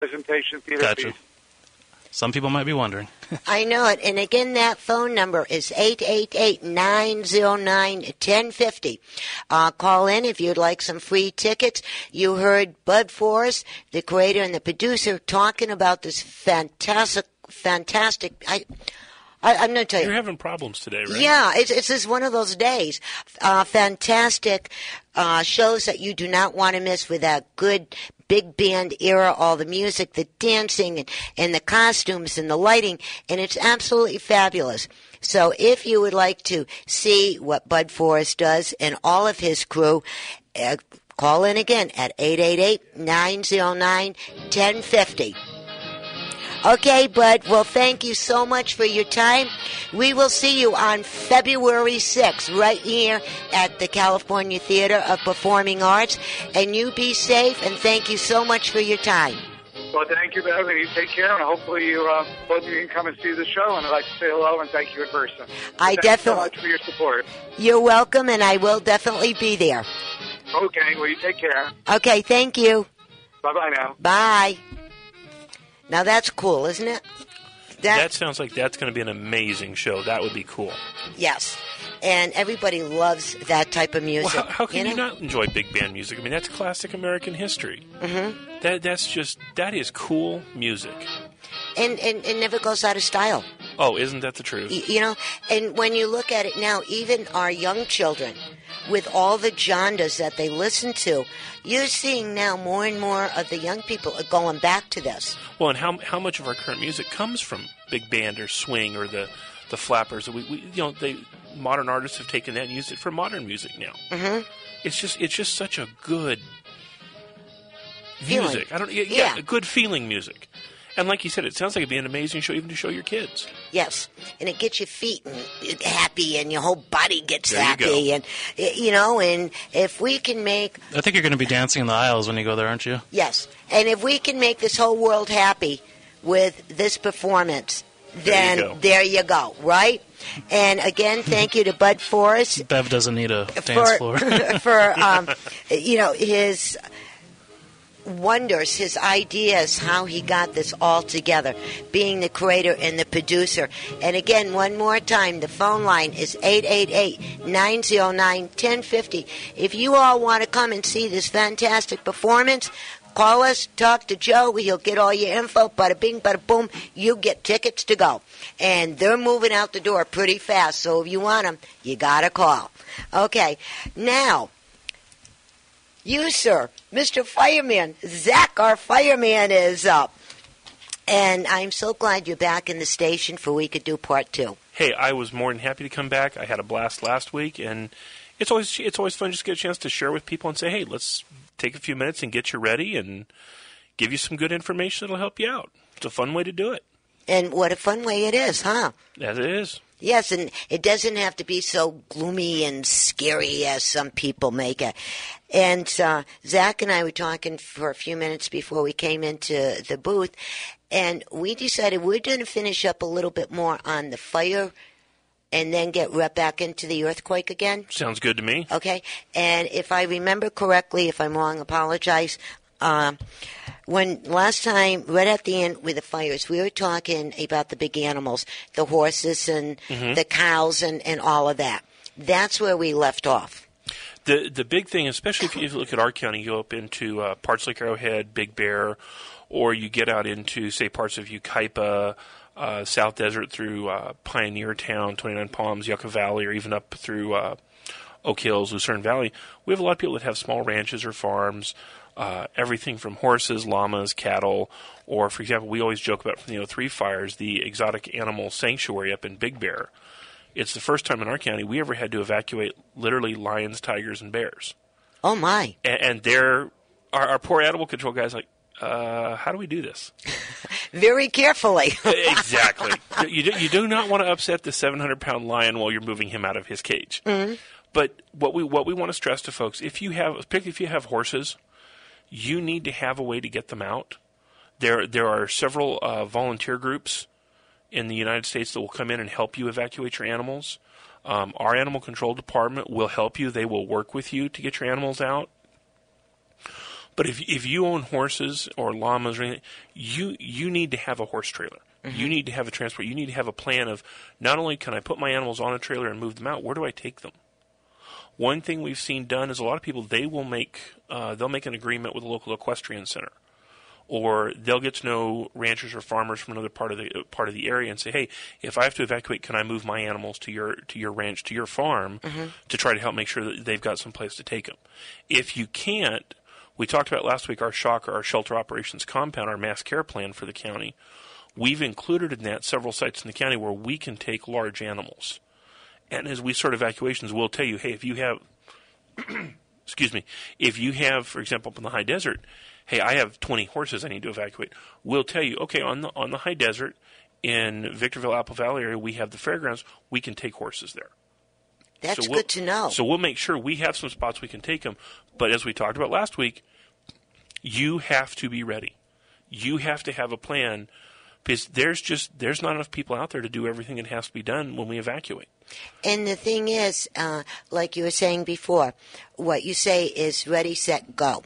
presentation theater Gotcha. piece. Some people might be wondering. I know it. And again, that phone number is 888-909-1050. Uh, call in if you'd like some free tickets. You heard Bud Forrest, the creator and the producer, talking about this fantastic, fantastic, I, I, I'm going to tell you. You're having problems today, right? Yeah, it's, it's just one of those days. Uh, fantastic uh, shows that you do not want to miss with that good big band era, all the music, the dancing, and, and the costumes and the lighting, and it's absolutely fabulous. So if you would like to see what Bud Forrest does and all of his crew, uh, call in again at 888-909-1050. Okay, Bud. Well, thank you so much for your time. We will see you on February 6th, right here at the California Theater of Performing Arts. And you be safe, and thank you so much for your time. Well, thank you, Bev, and you take care, and hopefully you uh, both of you can come and see the show. And I'd like to say hello and thank you in person. I Thanks definitely- so much for your support. You're welcome, and I will definitely be there. Okay, well, you take care. Okay, thank you. Bye bye now. Bye. Now that's cool, isn't it? That sounds like that's going to be an amazing show. That would be cool. Yes. And everybody loves that type of Well, music. how, how can you, know? not enjoy big band music? I mean, that's classic American history. Mhm. That that's just that is cool music. And, and it never goes out of style. Oh, isn't that the truth? Y- You know, and when you look at it now, even our young children, with all the genres that they listen to, you're seeing now more and more of the young people are going back to this. Well, and how how much of our current music comes from big band or swing or the the flappers? We, we you know they modern artists have taken that and used it for modern music now. Mm-hmm. It's just it's just such a good Feeling. music. I don't yeah, Yeah. yeah, good feeling music. And like you said, it sounds like it'd be an amazing show even to show your kids. Yes, and it gets your feet and happy, and your whole body gets There happy, go. and you know, and if we can make I think you're going to be dancing in the aisles when you go there, aren't you? yes, and if we can make this whole world happy with this performance, There you then go. there you go, right? And again, thank you to Bud Forrest Bev doesn't need a dance for floor. for um, you know his wonders, his ideas, how he got this all together, being the creator and the producer. And again, one more time, the phone line is 888-909-1050. If you all want to come and see this fantastic performance, call us, talk to Joe, he'll get all your info, bada bing, bada boom, you get tickets to go. And they're moving out the door pretty fast, so if you want them, you gotta call. Okay, now, you, sir, Mr. Fireman, Zak, our fireman, is up. And I'm so glad you're back in the station for we could do part two. Hey, I was more than happy to come back. I had a blast last week, and it's always it's always fun just to get a chance to share with people and say, hey, let's take a few minutes and get you ready and give you some good information that'll help you out. It's a fun way to do it, And what a fun way it is, huh? as it is. Yes, and it doesn't have to be so gloomy and scary as some people make it. And uh, Zak and I were talking for a few minutes before we came into the booth, and we decided we're going to finish up a little bit more on the fire and then get right back into the earthquake again. Sounds good to me. Okay, and if I remember correctly, if I'm wrong, apologize. Um, when last time, right at the end with the fires, we were talking about the big animals, the horses and Mhm. the cows and, and all of that. That's where we left off. The the big thing, especially if you look at our county, you go up into uh, parts like Arrowhead, Big Bear, or you get out into say parts of Yucaipa, uh, South Desert through uh, Pioneertown, Twenty Nine Palms, Yucca Valley, or even up through uh, Oak Hills, Lucerne Valley. We have a lot of people that have small ranches or farms. Uh, everything from horses, llamas, cattle, or for example, we always joke about from the 03 fires, the exotic animal sanctuary up in Big Bear. It's the first time in our county we ever had to evacuate literally lions, tigers, and bears. Oh my! And, and they're our, our poor animal control guys like, uh, how do we do this? Very carefully. exactly. You do, you do not want to upset the 700 pound lion while you're moving him out of his cage. Mhm. But what we what we want to stress to folks, if you have particularly if you have horses, you need to have a way to get them out. There there are several uh, volunteer groups in the United States that will come in and help you evacuate your animals. Um, our animal control department will help you. They will work with you to get your animals out. But if if you own horses or llamas or anything, you you need to have a horse trailer. You need to have a transport. You need to have a plan of not only can I put my animals on a trailer and move them out, where do I take them? One thing we've seen done is a lot of people they will make uh, they'll make an agreement with a local equestrian center, or they'll get to know ranchers or farmers from another part of the part of the area and say, hey, if I have to evacuate, can I move my animals to your to your ranch to your farm to try to help make sure that they've got some place to take them? If you can't, we talked about last week our shocker, our shelter operations compound, our mass care plan for the county. We've included in that several sites in the county where we can take large animals. And as we sort evacuations, we'll tell you, hey, if you have, excuse me, if you have, for example, up in the high desert, hey, I have 20 horses I need to evacuate. We'll tell you, okay, on the on the high desert in Victorville, Apple Valley area, we have the fairgrounds. We can take horses there. That's So we'll- good to know. So we'll make sure we have some spots we can take them. But as we talked about last week, you have to be ready. You have to have a plan because there's just there's not enough people out there to do everything that has to be done when we evacuate. And the thing is, uh, like you were saying before, what you say is ready, set, go.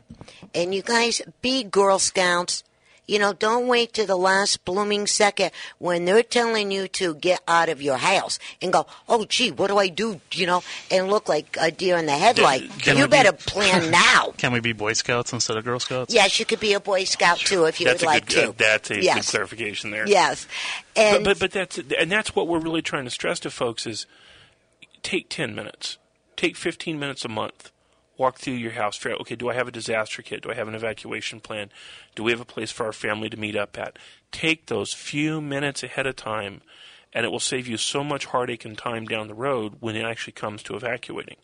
And you guys be Girl Scouts. You know, don't wait to the last blooming second when they're telling you to get out of your house and go, oh, gee, what do I do? You know, and look like a deer in the headlight. Can you we be- better plan now. Can we be Boy Scouts instead of Girl Scouts? Yes, you could be a Boy Scout too if you that's would like good to. uh, that's a good clarification there. Yes. And but, but but that's and that's what we're really trying to stress to folks is take 10 minutes take 15 minutes a month walk through your house figure out, okay do i have a disaster kit? Do i have an evacuation plan? Do we have a place for our family to meet up at? Take those few minutes ahead of time and it will save you so much heartache and time down the road when it actually comes to evacuating.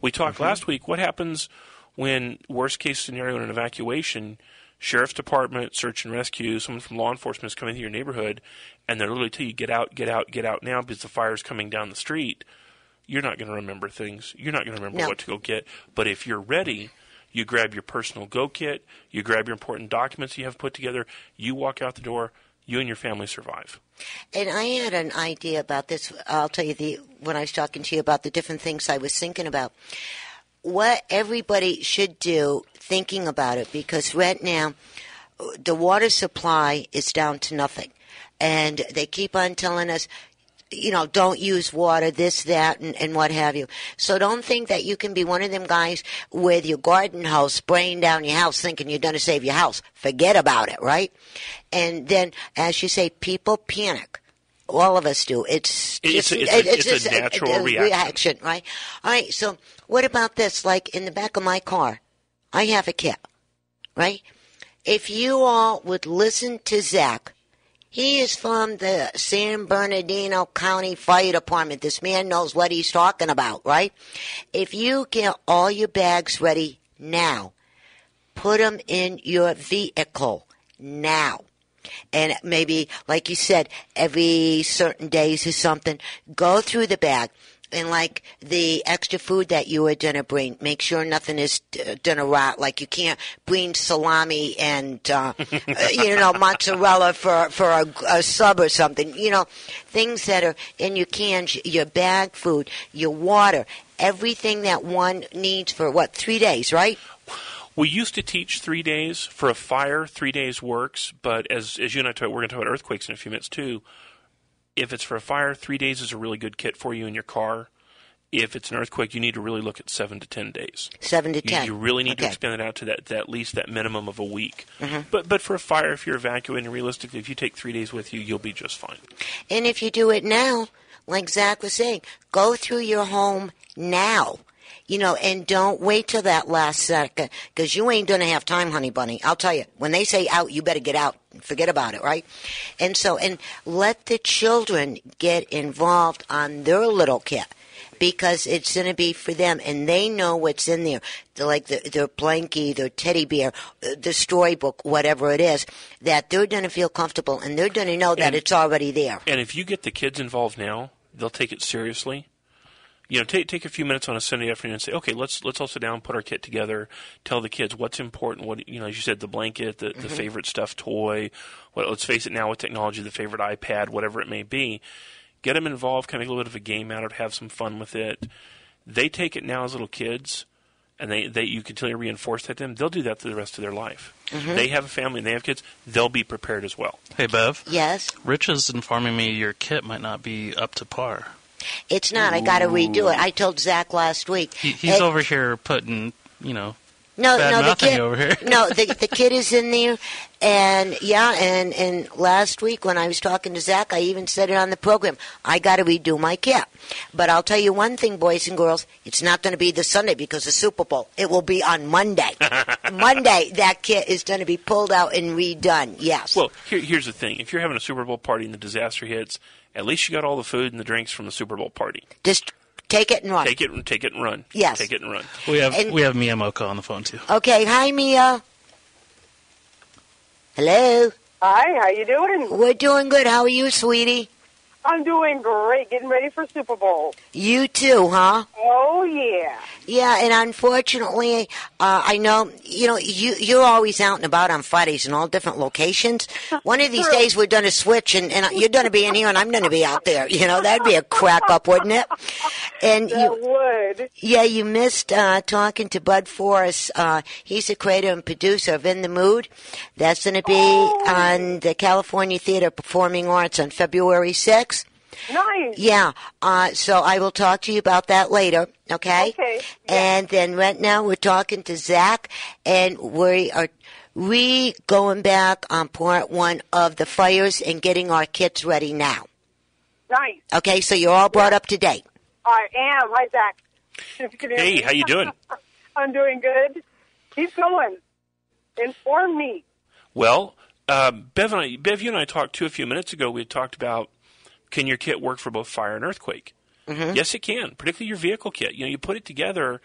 We talked mm-hmm. last week what happens when worst case scenario in an evacuation sheriff's department search and rescue someone from law enforcement is coming to your neighborhood and they're literally telling you get out get out get out now because the fire's coming down the street you're not going to remember things you're not going to remember No. what to go get but if you're ready you grab your personal go kit you grab your important documents you have put together you walk out the door you and your family survive And I had an idea about this. I'll tell you the when I was talking to you about the different things I was thinking about. What everybody should do, thinking about it, because right now the water supply is down to nothing, and they keep on telling us. You know, don't use water, this, that, and, and what have you. So don't think that you can be one of them guys with your garden hose spraying down your house thinking you're going to save your house. Forget about it, right? And then, as you say, people panic. All of us do. It's It's just, a- it's a- it- it's a just natural reaction. right? All right. So what about this? Like in the back of my car, I have a kit, right? If you all would listen to Zak, he is from the San Bernardino County Fire Department. This man knows what he's talking about, right? If you get all your bags ready now, put them in your vehicle now. And maybe, like you said, every certain days or something, go through the bag. And like the extra food that you are gonna bring, make sure nothing is uh, gonna rot. Like you can't bring salami and uh, uh, you know mozzarella for for a, a sub or something. You know, things that are in your cans, your bag food, your water, everything that one needs for what three days, right? We used to teach three days for a fire. Three days works, but as as you and I talk, we're going to talk about earthquakes in a few minutes too. If it's for a fire, three days is a really good kit for you in your car. If it's an earthquake, you need to really look at seven to ten days. Seven to You, ten. you really need to Okay. expand it out to that, that at least that minimum of a week. Mm-hmm. But but for a fire, if you're evacuating, realistically, if you take three days with you, you'll be just fine. And if you do it now, like Zak was saying, go through your home now. You know, and don't wait till that last second because you ain't gonna have time, honey bunny. I'll tell you, when they say out, you better get out. Forget about it, right? And so, and let the children get involved on their little kit because it's going to be for them and they know what's in there. They're like the, their blankie, their teddy bear, uh, the storybook, whatever it is, that they're going to feel comfortable and they're going to know that And- it's already there. And if you get the kids involved now, they'll take it seriously. You know, take take a few minutes on a Sunday afternoon and say, okay, let's let's all sit down, put our kit together, tell the kids what's important. What you know, as you said, the blanket, the, the favorite stuffed toy. What, let's face it, now with technology, the favorite iPad, whatever it may be. Get them involved, kind of make a little bit of a game out of it, have some fun with it. They take it now as little kids, and they, they you continue to reinforce that to them, they'll do that for the rest of their life. Mm-hmm. They have a family and they have kids, they'll be prepared as well. Hey, Bev. Yes, Rich is informing me your kit might not be up to par. It's not. I got to redo it. I told Zak last week. He, he's Hey, over here putting, you know, No, bad no, the kid. over here. no, the the kid is in there, and yeah, and and last week when I was talking to Zak, I even said it on the program. I got to redo my cap, but I'll tell you one thing, boys and girls, it's not going to be this Sunday because of the Super Bowl. It will be on Monday. Monday, that kit is going to be pulled out and redone. Yes. Well, here, here's the thing: if you're having a Super Bowl party and the disaster hits, at least you got all the food and the drinks from the Super Bowl party. just take it and run. Take it, and take it, and run. Yes. take it and run. we have And- we have Mia Miyamoto on the phone too. Okay. Hi, Mia. Hello. Hi, how you doing? We're doing good. How are you, sweetie? I'm doing great. Getting ready for Super Bowl. You too, huh? Oh yeah. Yeah, and unfortunately, uh, I know you know you you're always out and about on Fridays in all different locations. One of these days we're going to switch, and, and you're going to be in here, and I'm going to be out there. You know that'd be a crack up, wouldn't it? And That you, would. yeah, you missed uh, talking to Bud Forrest. Uh, he's the creator and producer of In the Mood. That's going to be Oh. on the California Theater Performing Arts on February 6th. Nice. Yeah, uh, so I will talk to you about that later, okay? Okay, yeah. And then right now we're talking to Zak, and we are re going back on part one of the fires and getting our kits ready now. Nice. Okay, so you're all brought up to date. I am. Hi, Zak. Can you hear Hey, how you doing? I'm doing good. Keep going. Inform me. Well, um, Bev and I, Bev, you and I talked to a few minutes ago. We had talked about can your kit work for both fire and earthquake? Mm-hmm. Yes, it can. Particularly your vehicle kit. You know, you put it together.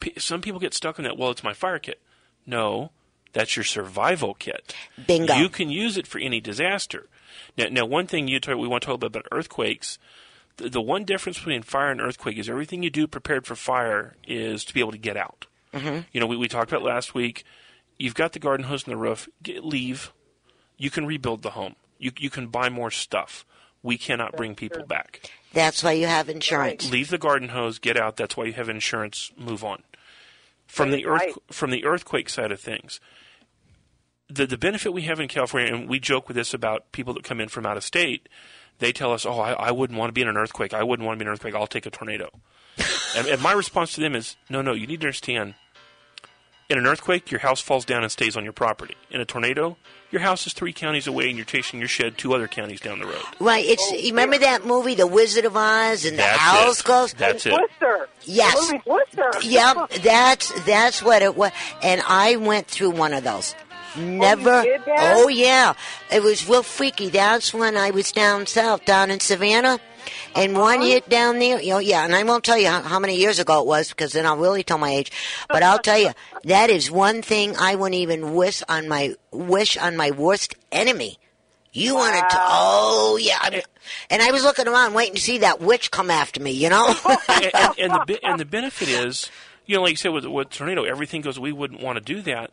P- Some people get stuck on that. Well, it's my fire kit. No, that's your survival kit. Bingo. You can use it for any disaster. Now, now one thing you talk, we want to talk about, about earthquakes. The, the one difference between fire and earthquake is everything you do prepared for fire is to be able to get out. Mm-hmm. You know, we, we talked about last week. You've got the garden hose on the roof. Get, leave. You can rebuild the home. You you can buy more stuff. We cannot bring people back. That's why you have insurance. Leave the garden hose. Get out. That's why you have insurance. Move on. From the earth from the earthquake side of things, the the benefit we have in California, and we joke with this about people that come in from out of state. They tell us, "Oh, I, I wouldn't want to be in an earthquake. I wouldn't want to be in an earthquake. I'll take a tornado." and, and my response to them is, "No, no. You need to understand. In an earthquake, your house falls down and stays on your property. In a tornado, your house is three counties away, and you're chasing your shed two other counties down the road. Right, it's oh, you remember that movie, The Wizard of Oz, and the That's house it. goes. That's it. Twister. Yes. The movie Twister. Yep, that's that's what it was. And I went through one of those. Oh, Never. did that? Oh yeah, it was real freaky. That's when I was down south, down in Savannah, and one uh-huh. hit down there. You know, yeah, and I won't tell you how, how many years ago it was because then I'll really tell my age. But I'll tell you that is one thing I wouldn't even wish on my wish on my worst enemy. You wanted to? Oh yeah. I mean, and I was looking around waiting to see that witch come after me. You know. and, and, and the and the benefit is, you know, like you said with with tornado, everything goes. We wouldn't want to do that.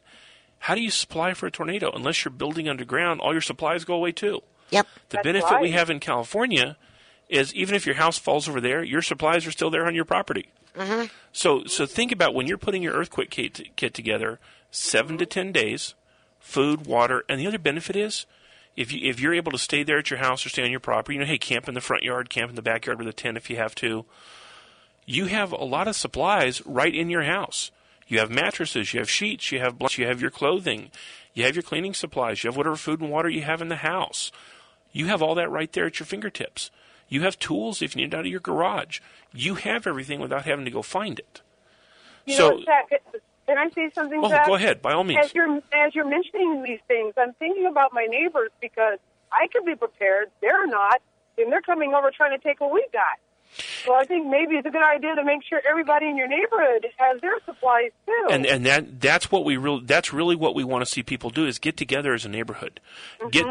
How do you supply for a tornado? Unless you're building underground, all your supplies go away too. yep. The That's benefit we have in California is even if your house falls over there, your supplies are still there on your property. Mm-hmm. So, so think about when you're putting your earthquake kit, kit together, seven to ten days, food, water, and the other benefit is if you if you're able to stay there at your house or stay on your property, you know, hey, camp in the front yard, camp in the backyard with a tent if you have to. You have a lot of supplies right in your house. You have mattresses, you have sheets, you have blankets, you have your clothing, you have your cleaning supplies, you have whatever food and water you have in the house. You have all that right there at your fingertips. You have tools if you need it out of your garage. You have everything without having to go find it. You so, know, Zak, can I say something, oh, Zak? go ahead, by all means. As you're as you're mentioning these things, I'm thinking about my neighbors because I could be prepared. They're not, and they're coming over trying to take what we got. So I think maybe it's a good idea to make sure everybody in your neighborhood has their supplies too. and and that that's what we really that's really what we want to see people do is get together as a neighborhood get